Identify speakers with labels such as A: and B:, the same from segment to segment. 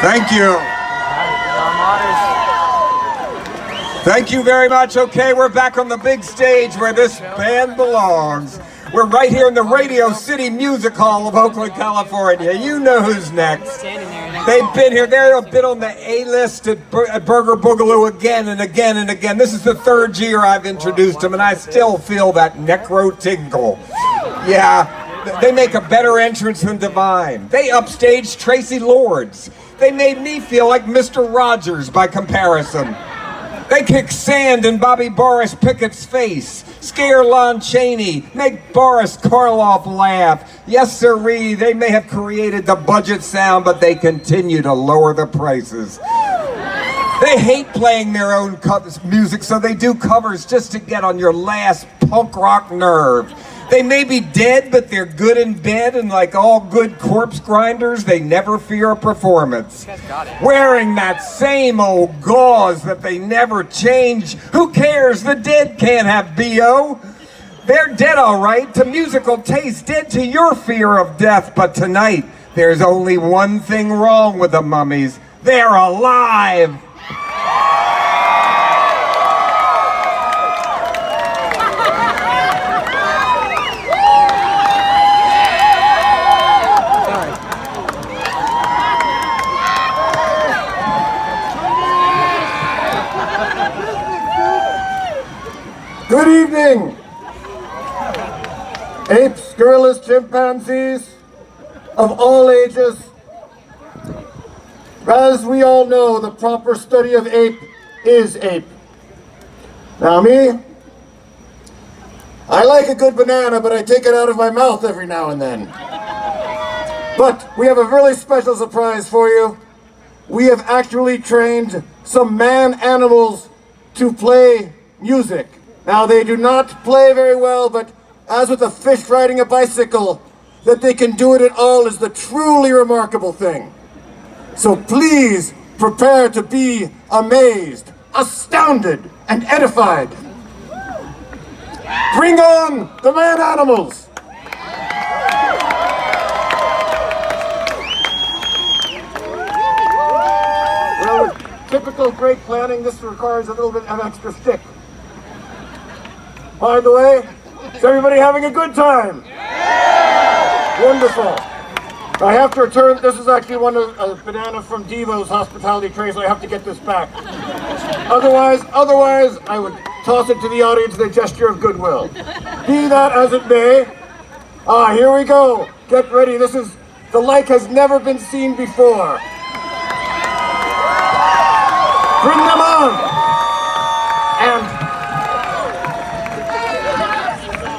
A: Thank you. Thank you very much. Okay, we're back on the big stage where this band belongs. We're right here in the Radio City Music Hall of Oakland, California. You know who's next. They've been here. They're a bit on the A-list at Burger Boogaloo again and again and again. This is the third year I've introduced them, and I still feel that necro tingle. Yeah, they make a better entrance than Divine. They upstage Traci Lords. They made me feel like Mr. Rogers by comparison. They kick sand in Bobby Boris Pickett's face, scare Lon Chaney, make Boris Karloff laugh. Yes, sirree, they may have created the budget sound, but they continue to lower the prices. They hate playing their own music, so they do covers just to get on your last punk rock nerve. They may be dead, but they're good in bed, and like all good corpse grinders, they never fear a performance. Wearing that same old gauze that they never change. Who cares? The dead can't have B.O. They're dead, all right, to musical taste, dead to your fear of death, but tonight, there's only one thing wrong with the mummies. They're alive!
B: Good evening, apes, gorillas, chimpanzees of all ages. As we all know, the proper study of ape is ape. Now me, I like a good banana, but I take it out of my mouth every now and then. But we have a really special surprise for you. We have actually trained some man animals to play music. Now, they do not play very well, but as with a fish riding a bicycle, that they can do it at all is the truly remarkable thing. So please prepare to be amazed, astounded, and edified. Bring on the man animals! Well, typical great planning, this requires a little bit of extra stick. By the way, is everybody having a good time? Yeah! Wonderful. I have to return, this is actually one of a banana from Devo's hospitality tray, so I have to get this back. Otherwise, otherwise, I would toss it to the audience in a gesture of goodwill. Be that as it may, ah, here we go. Get ready, this is, the like has never been seen before. Bring them on.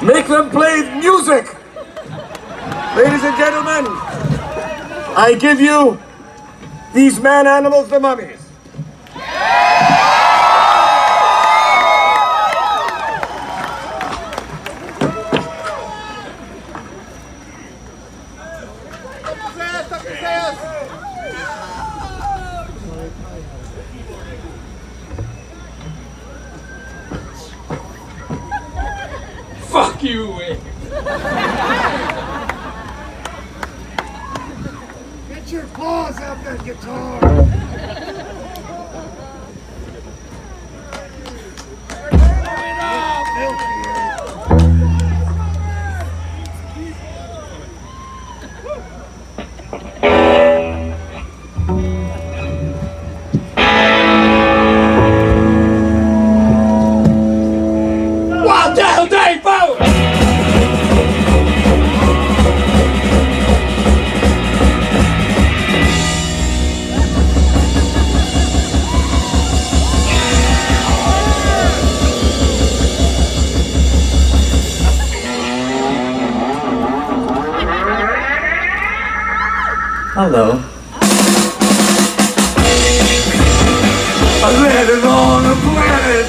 B: Make them play music! Ladies and gentlemen, I give you these man animals, the mummies.
C: You.
D: Get your paws off that guitar!
E: Hello.
C: I landed on a planet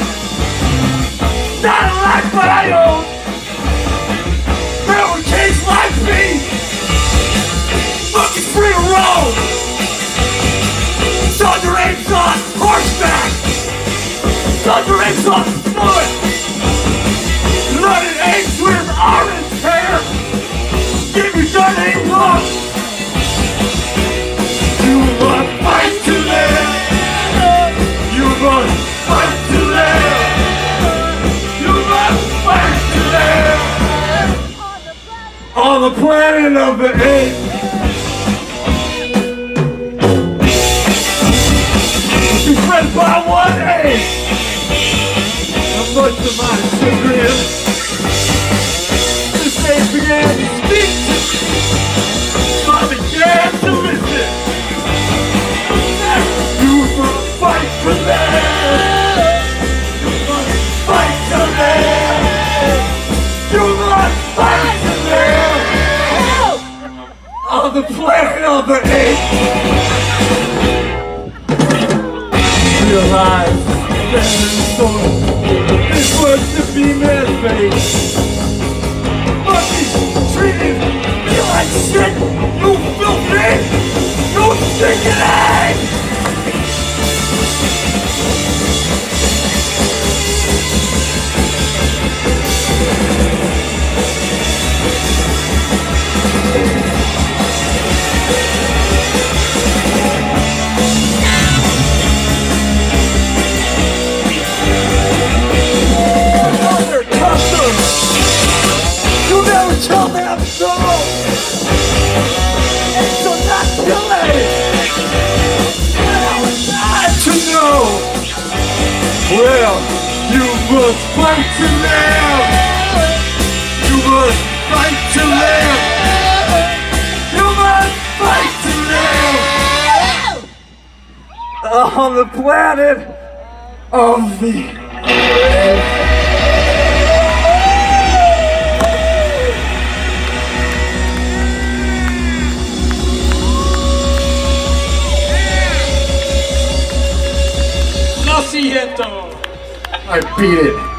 C: Not own of the ape. Befriended by one ape. And much to my chagrin, this ape began to speak. I began to listen. You must fight for them. The planet of the apes. Realize that this was to be man's fate. But he treated me like shit. You filthy, you stinking Well, you must fight to live. You must fight to live. You must fight to live. On the planet of the
B: beat it.